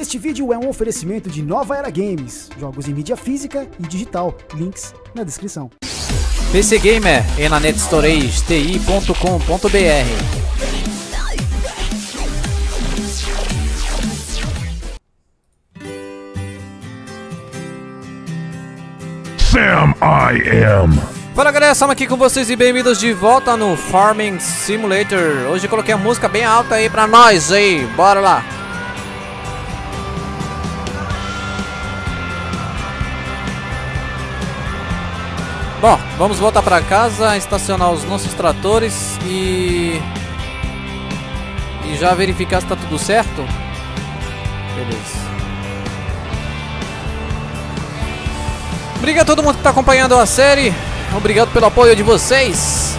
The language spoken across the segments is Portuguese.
este vídeo é um oferecimento de Nova Era Games, jogos em mídia física e digital. Links na descrição. PC Gamer e na netstorage ti.com.br Sam I am. Fala galera, estamos aqui com vocês e bem-vindos de volta no Farming Simulator. Hoje eu coloquei a música bem alta aí pra nós aí, bora lá. Bom, vamos voltar pra casa, estacionar os nossos tratores e... E já verificar se tá tudo certo. Beleza. Obrigado a todo mundo que está acompanhando a série. Obrigado pelo apoio de vocês.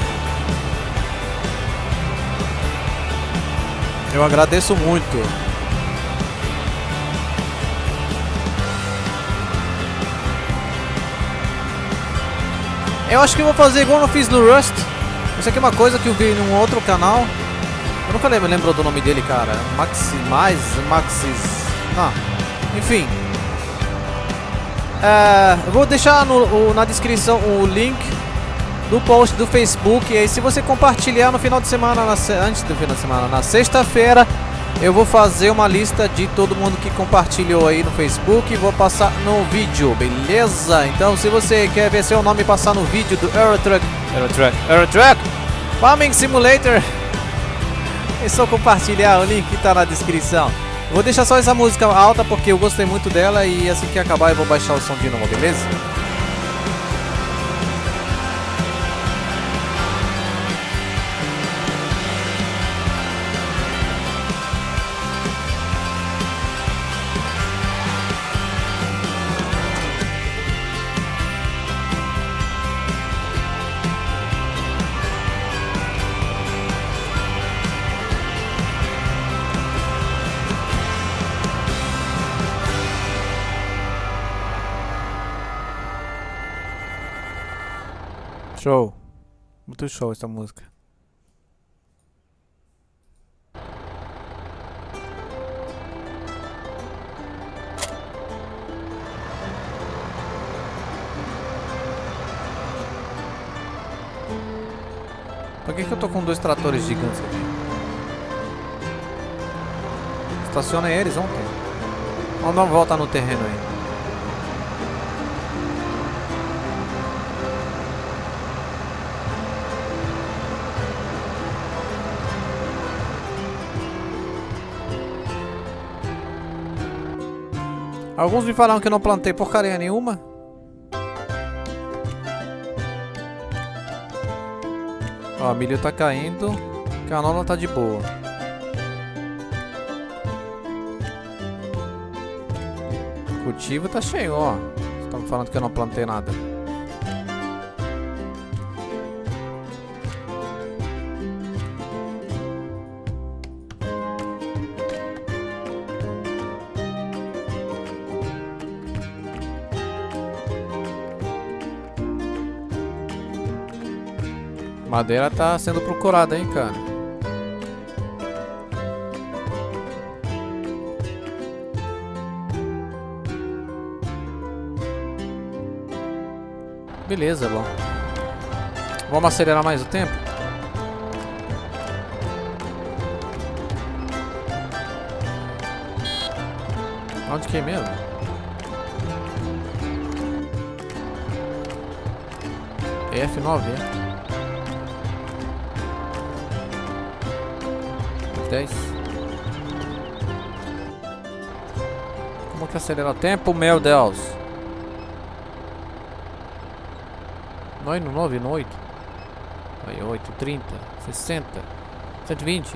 Eu agradeço muito. Eu acho que vou fazer igual eu fiz no Rust. Isso aqui é uma coisa que eu vi num outro canal. Eu nunca lembro, lembro do nome dele, cara. Maximais, Maxis. Não. Enfim, é, eu vou deixar no, o, na descrição o link do post do Facebook. E aí, se você compartilhar no final de semana, na, antes do final de semana, na sexta-feira, eu vou fazer uma lista de todo mundo que compartilhou aí no Facebook e vou passar no vídeo, beleza? Então, se você quer ver seu nome passar no vídeo do Eurotruck, Eurotruck, Eurotruck, Farming Simulator, é só compartilhar o link que está na descrição. Vou deixar só essa música alta porque eu gostei muito dela e assim que acabar eu vou baixar o som de novo, beleza? Show. Muito show essa música. Por que, que eu tô com dois tratores gigantes aqui? Estaciona eles ontem. Vamos dar uma volta no terreno aí. Alguns me falaram que eu não plantei porcaria nenhuma. Ó, milho tá caindo. Canola tá de boa. Cultivo tá cheio, ó. Estão falando que eu não plantei nada. Madeira tá sendo procurada, hein, cara. Beleza, bom. Vamos acelerar mais o tempo? Onde que é mesmo? É F9, é? 10. Como que acelera o tempo, meu Deus? 9 no 9, no 8. Aí, 8, 30, 60, 120.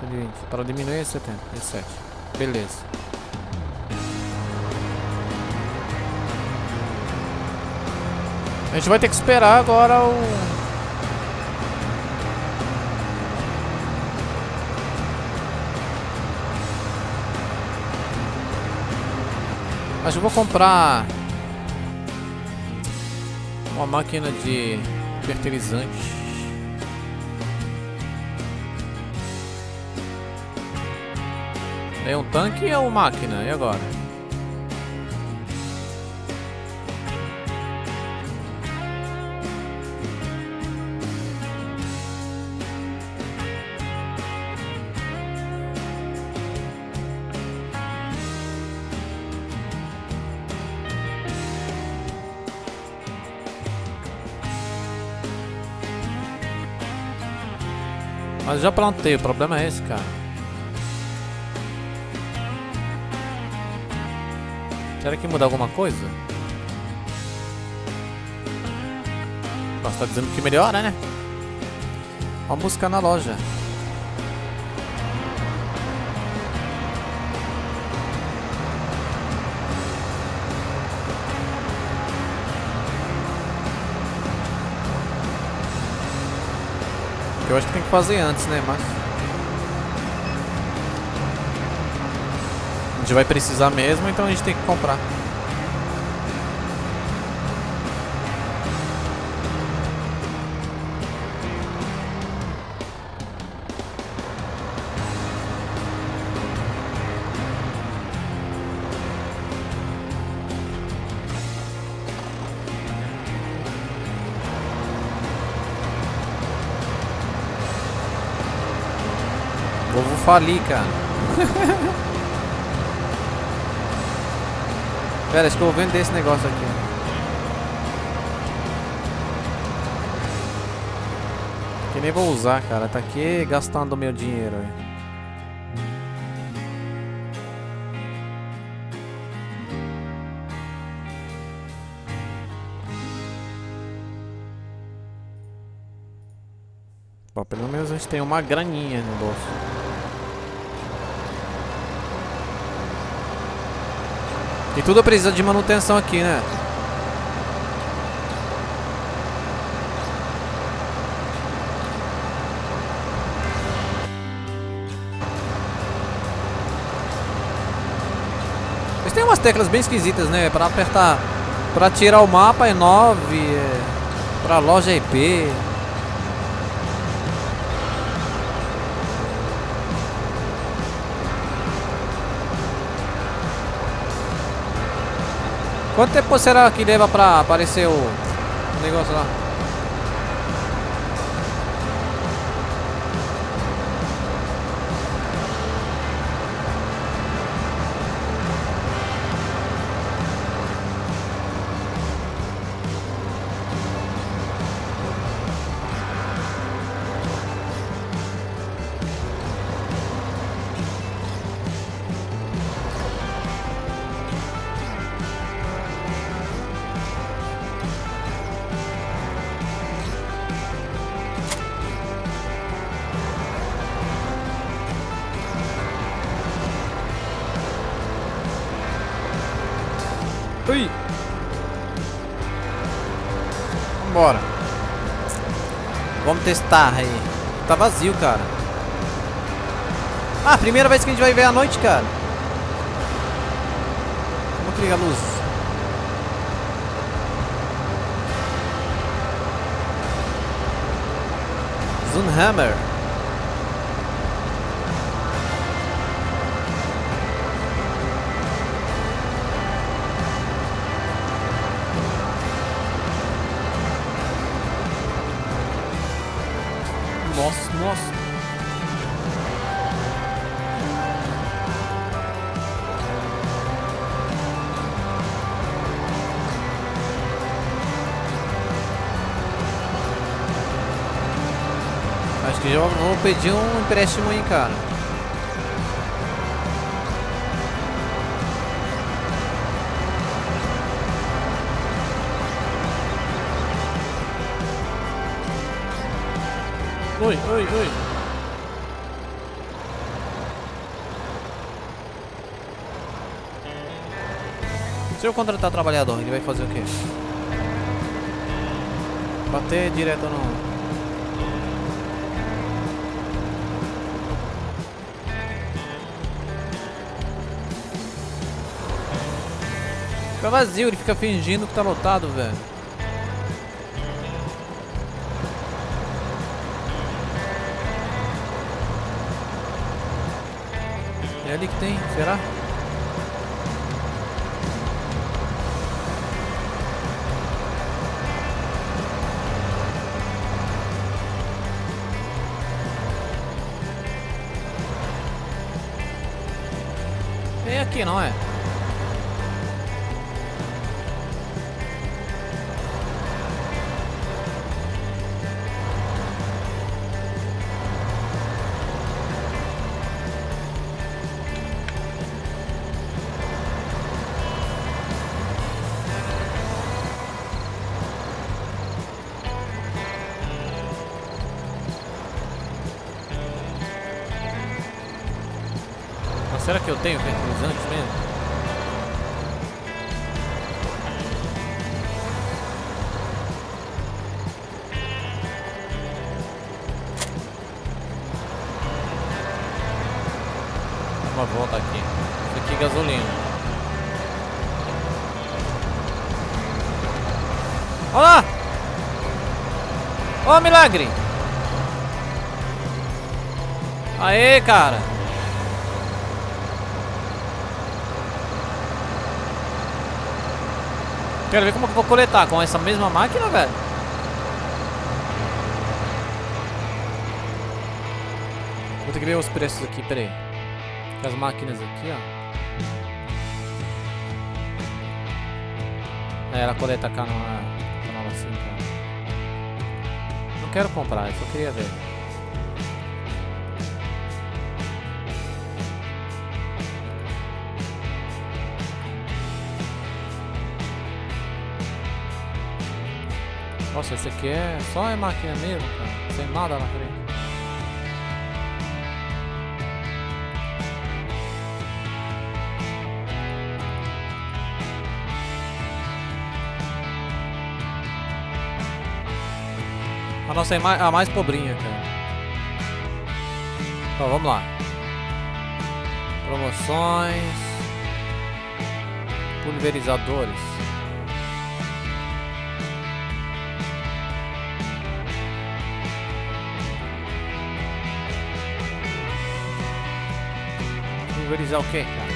120. Para diminuir é 70, 17. Beleza. A gente vai ter que esperar agora o... Mas eu vou comprar uma máquina de fertilizante. É um tanque ou máquina? E agora? Mas já plantei, o problema é esse, cara. Será que muda alguma coisa? Nossa, tá dizendo que melhora, né? Vamos buscar na loja. Eu acho que tem que fazer antes, né? Mas... A gente vai precisar mesmo, então a gente tem que comprar. Falir, cara. Pera, acho que eu vou vender esse negócio aqui. Que nem vou usar, cara. Tá aqui gastando meu dinheiro pelo menos a gente tem uma graninha no bolso. E tudo precisa de manutenção aqui, né? Mas tem umas teclas bem esquisitas, né? Pra apertar... Pra tirar o mapa é 9, é... pra loja é IP... Quanto tempo será que leva pra aparecer o negócio lá? Vamos testar aí. Tá vazio, cara. Ah, primeira vez que a gente vai ver à noite, cara. Vamos ligar a luz. Zunhammer. Pedir um empréstimo aí, cara. Oi, oi, oi. Se eu contratar trabalhador, ele vai fazer o quê? Bater direto no... Fica vazio, ele fica fingindo que tá lotado, velho. É ali que tem, será? Tem aqui, não é? Será que eu tenho fertilizantes mesmo? Uma volta aqui. Isso aqui é gasolina. Olha lá! Ó, milagre! Aê, cara! Quero ver como eu vou coletar com essa mesma máquina, velho. Vou ter que ver os preços aqui, peraí. As máquinas aqui, ó. É, ela coleta canola, canola assim, cara. Não quero comprar, eu só queria ver. Nossa, esse aqui é só é máquina mesmo, cara. Sem nada na frente. A nossa é a mais pobrinha, cara. Então, vamos lá. Promoções. Pulverizadores. Pulverizar o quê, cara?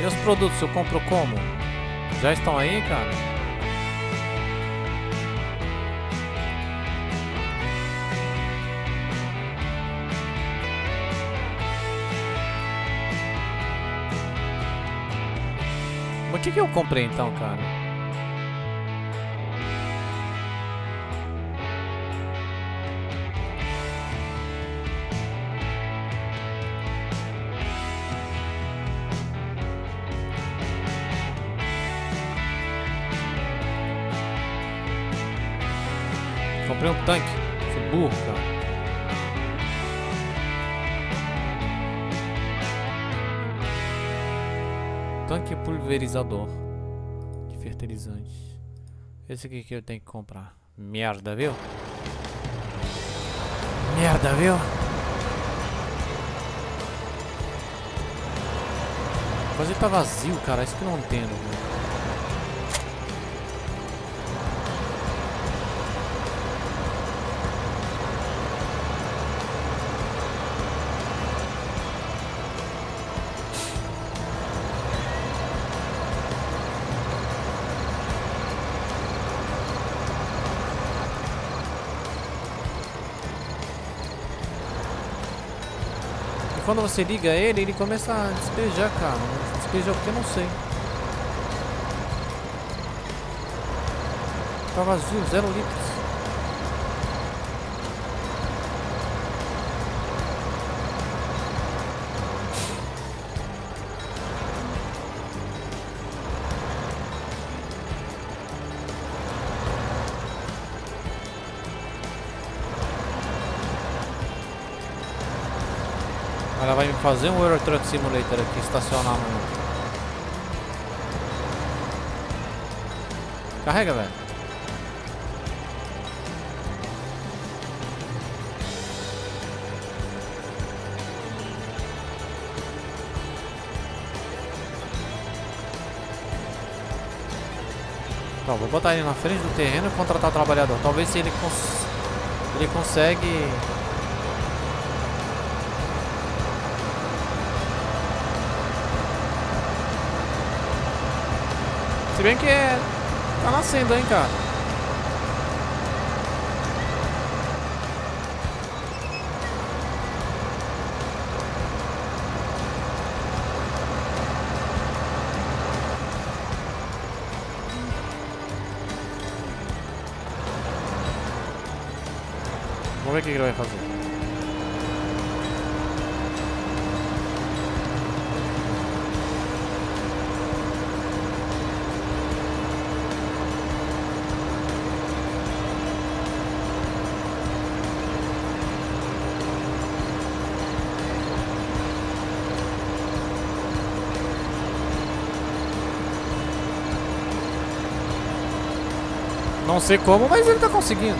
E os produtos eu compro como? Já estão aí, cara? Mas o que, que eu comprei então, cara? Pulverizador de fertilizante. Esse aqui que eu tenho que comprar. Merda, viu? Merda, viu? Mas ele tá vazio, cara. Isso que eu não entendo? Quando você liga ele, ele começa a despejar, cara. Despeja o que eu não sei. Tá vazio, zero litros. Ela vai me fazer um Euro Truck Simulator aqui, estacionar no... Carrega, velho. Então, vou botar ele na frente do terreno e contratar o trabalhador. Talvez se ele, cons ele consegue... bem que é... Tá nascendo, hein, cara. Vamos ver o que ele vai fazer. Não sei como, mas ele tá conseguindo.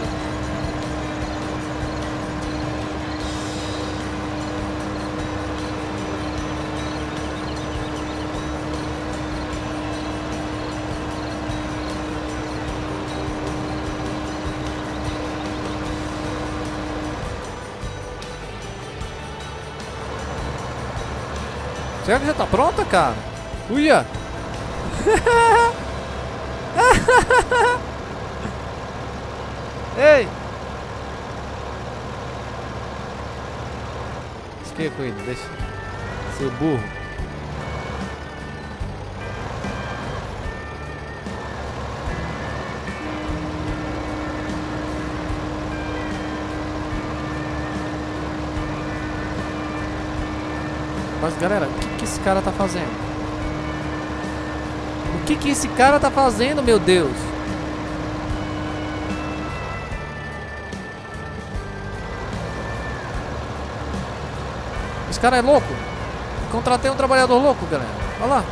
Será que já tá pronta, cara? Uia! Ei! Esqueia com ele, deixa. Seu burro. Mas galera, o que, que esse cara tá fazendo? O que que esse cara tá fazendo, meu Deus? Cara é louco. Contratei um trabalhador louco, galera. Olha lá.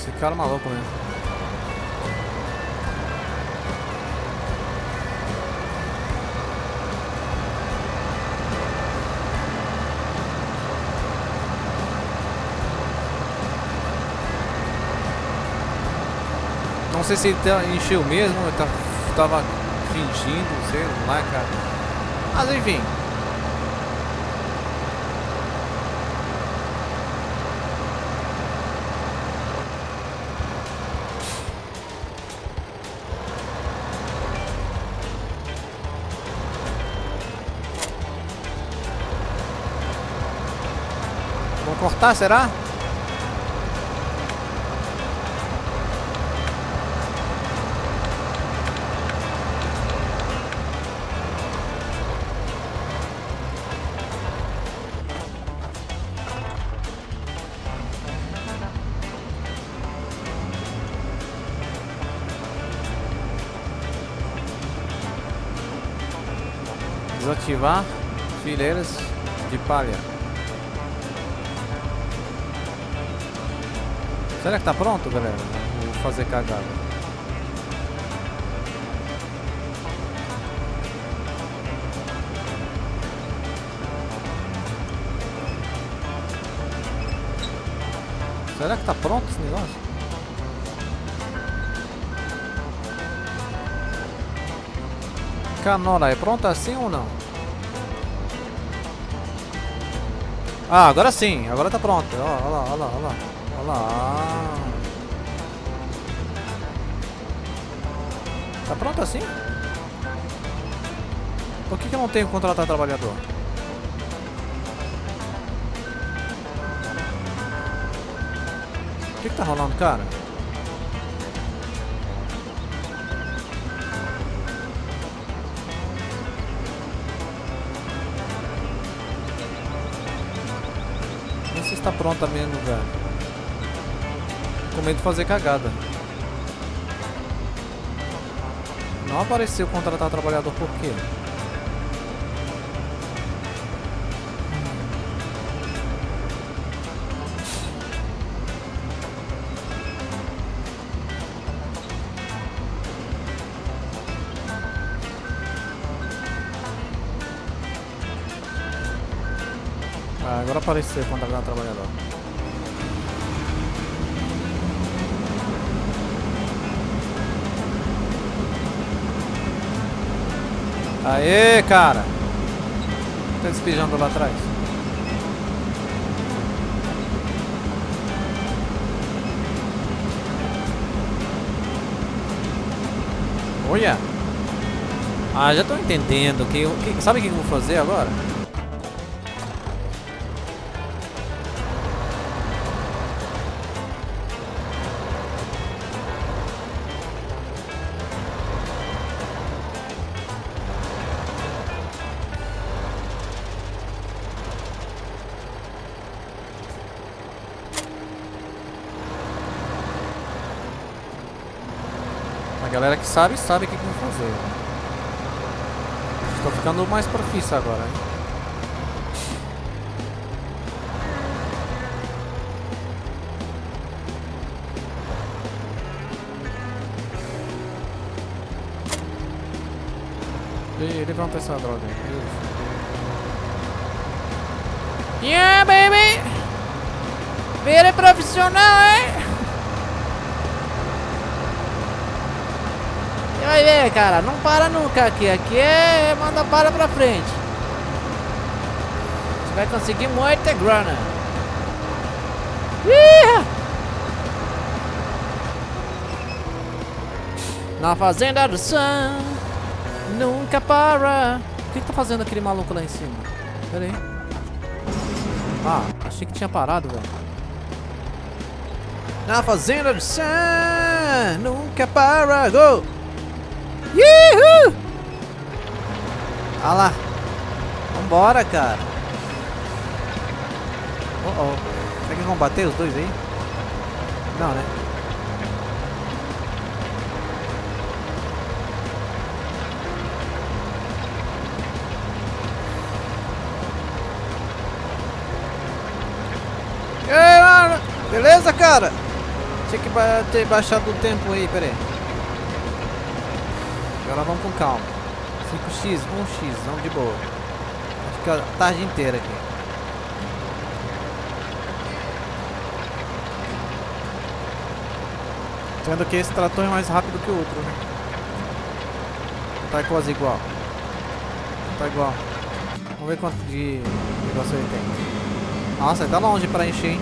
Esse cara maluco mesmo. Não sei se ele tá, encheu mesmo, ele tá, tava fingindo, sei lá, cara. Mas enfim. Cortar, será? Desativar fileiras de palha. Será que tá pronto, galera? Vou fazer cagada. Será que tá pronto esse negócio? Canola, é pronta assim ou não? Ah, agora sim, agora tá pronto. Olha lá, olha lá, olha lá. Lá. Tá pronto assim? Por que, que eu não tenho que contratar trabalhador? O que, que tá rolando, cara? Nem se está pronta mesmo, velho. Com medo de fazer cagada. Não apareceu contratar trabalhador por quê? Ah, agora apareceu contratar trabalhador. Aê, cara! Tá despejando lá atrás. Olha! Ah, já tô entendendo. Que, que, sabe o que eu vou fazer agora? Sabe, sabe o que, vou fazer. Estou ficando mais profício agora, hein? Levanta essa droga. Yeah, baby! Vire profissional, hein? Você vai ver, cara, não para nunca aqui. Aqui é manda para pra frente. Você vai conseguir muita grana. Na fazenda do Sun, nunca para. O que, que tá fazendo aquele maluco lá em cima? Pera aí. Ah, achei que tinha parado, velho. Na fazenda do Sun, nunca para. Go! Yuhu! Ah lá. Vambora, cara. Oh, oh. Será que vão bater os dois aí? Não, né? E aí, mano? Beleza, cara? Tinha que ter baixado o tempo aí, pera aí. Agora vamos com calma. 5x, 1x, vamos de boa. Vai ficar a tarde inteira aqui. Sendo que esse trator é mais rápido que o outro, né? Tá quase igual. Tá igual. Vamos ver quanto de negócio ele tem. Nossa, ele tá longe pra encher, hein?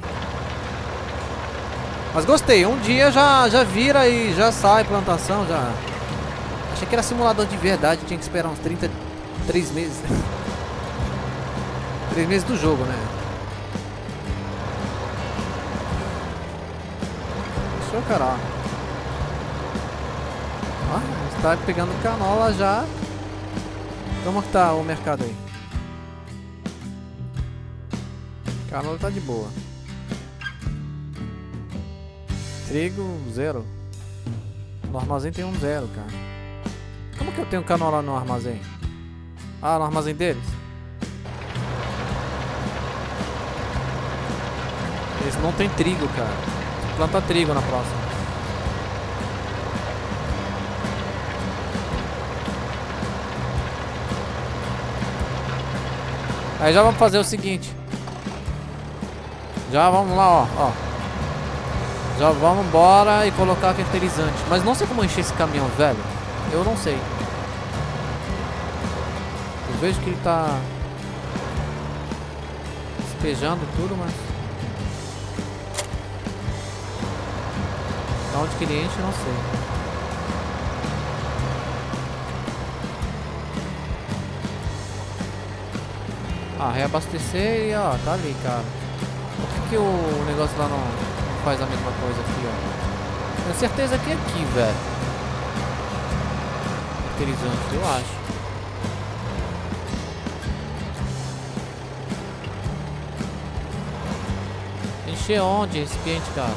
Mas gostei, um dia já, já vira e já sai plantação, já. Achei que era simulador de verdade, tinha que esperar uns 33 meses. 3 meses do jogo, né? Show, cara. Ah, está pegando canola já. Como que tá o mercado aí? Canola tá de boa. Trigo, zero. No armazém tem um zero, cara. Que eu tenho canola no armazém? Ah, no armazém deles? Eles não tem trigo, cara. Planta trigo na próxima. Aí já vamos fazer o seguinte. Já vamos lá, ó, ó. Já vamos embora e colocar fertilizante. Mas não sei como encher esse caminhão, velho. Eu não sei. Vejo que ele tá despejando tudo, mas da onde que ele enche, não sei. Ah, reabastecer e ó, tá ali, cara. Por que, que o negócio lá não faz a mesma coisa aqui, ó? Tenho certeza que é aqui, velho. Fertilizante, eu acho. Encher onde? Recipiente, cara.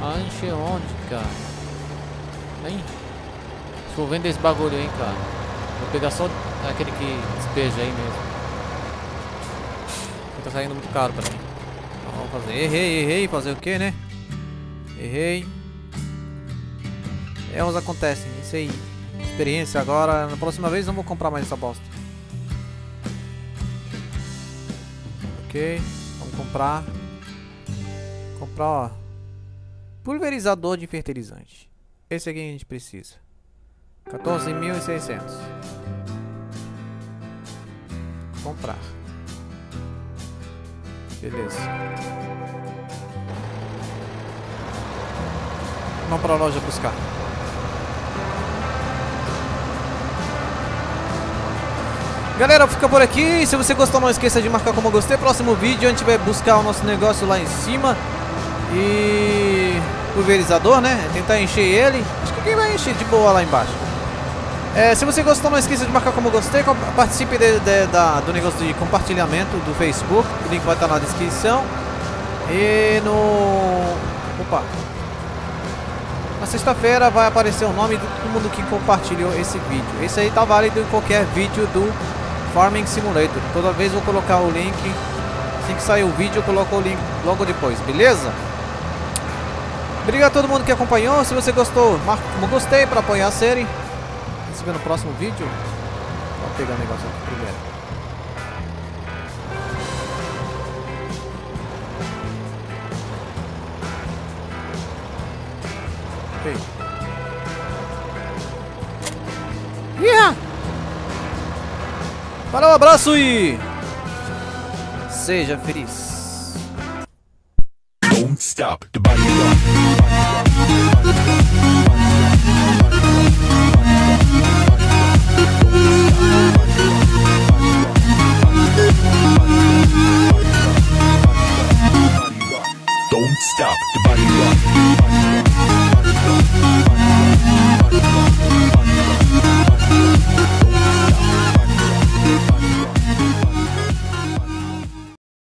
Ah, encher onde, cara? Hein? Eu vender esse bagulho aí, cara. Vou pegar só aquele que despeja aí mesmo. Tá saindo muito caro pra mim. Então, vamos fazer. Errei, errei. Fazer o que, né? Errei. Erros acontecem. Isso aí. Experiência agora. Na próxima vez não vou comprar mais essa bosta. Vamos comprar. Comprar, ó. Pulverizador de fertilizante. Esse aqui a gente precisa. 14.600. Comprar. Beleza. Vamos pra loja buscar. Galera, fica por aqui. Se você gostou, não esqueça de marcar como gostei. Próximo vídeo a gente vai buscar o nosso negócio lá em cima. E... Pulverizador, né? Tentar encher ele. Acho que quem vai encher de boa lá embaixo. É, se você gostou, não esqueça de marcar como gostei. Participe de, de, da, do negócio de compartilhamento do Facebook. O link vai estar na descrição. E no... Opa! Na sexta-feira vai aparecer o nome de todo mundo que compartilhou esse vídeo. Esse aí tá válido em qualquer vídeo do Farming Simulator. Toda vez vou colocar o link. Assim que sair o vídeo, eu coloco o link logo depois, beleza? Obrigado a todo mundo que acompanhou. Se você gostou, marca como gostei para apoiar a série. Se vê no próximo vídeo. Vou pegar o negócio aqui primeiro. Yeah! Falou, um abraço e... Seja feliz. Don't stop the. Body rock.